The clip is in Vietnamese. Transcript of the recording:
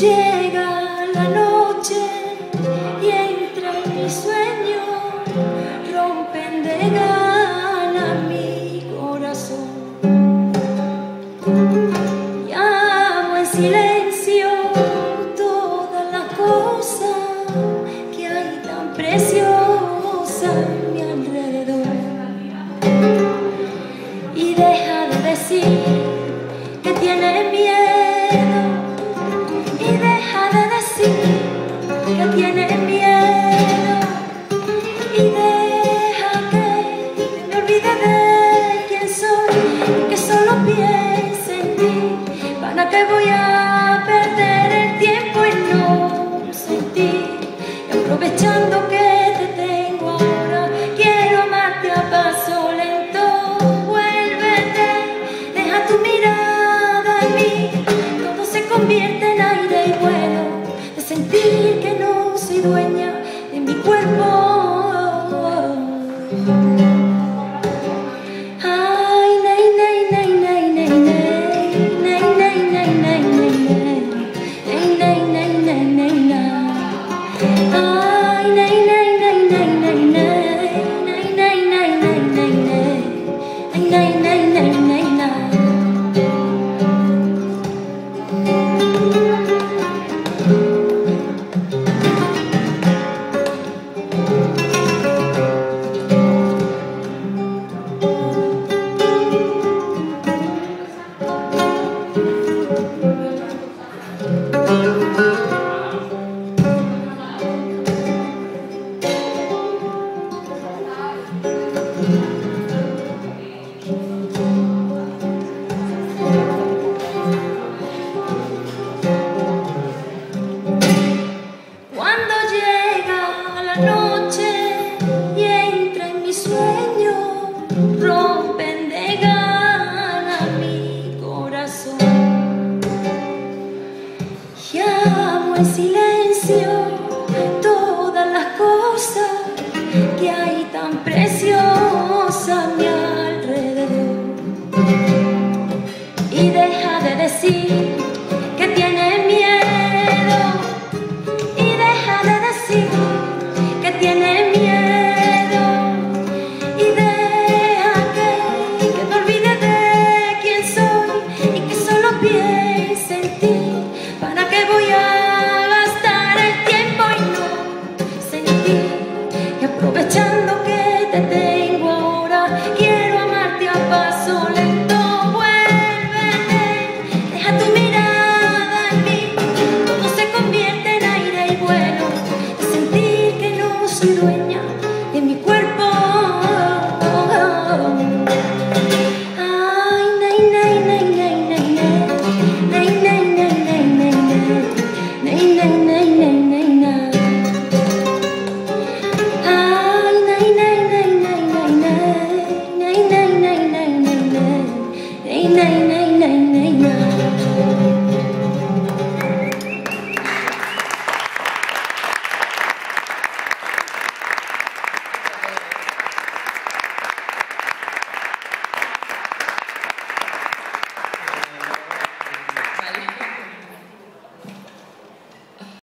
Jay. Aire y vuelo de sentir que no soy dueña de mi cuerpo. Ay, nay, nay, nay, nay, nay, nay, nay, nay, nay, nay, nay, nay. Nay, nay, nay, nay, nay, nay. Ay, nay, nay, nay, nay, nay, nay. Nay, nay, nay, nay, nay, nay. Ay, nay, nay, nay, nay, Así la nay